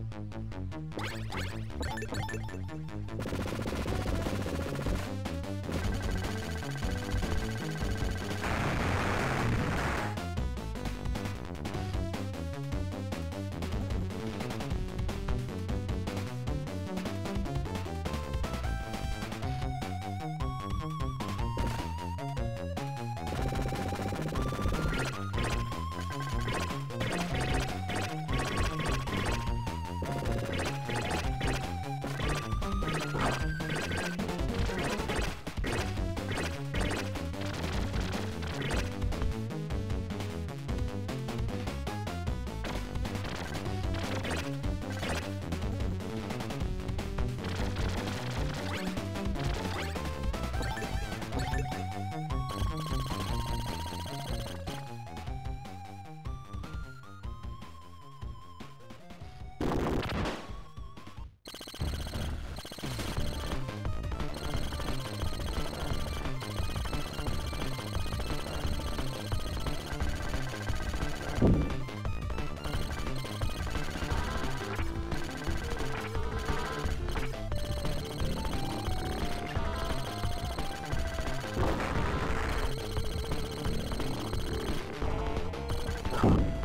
Thank you. come.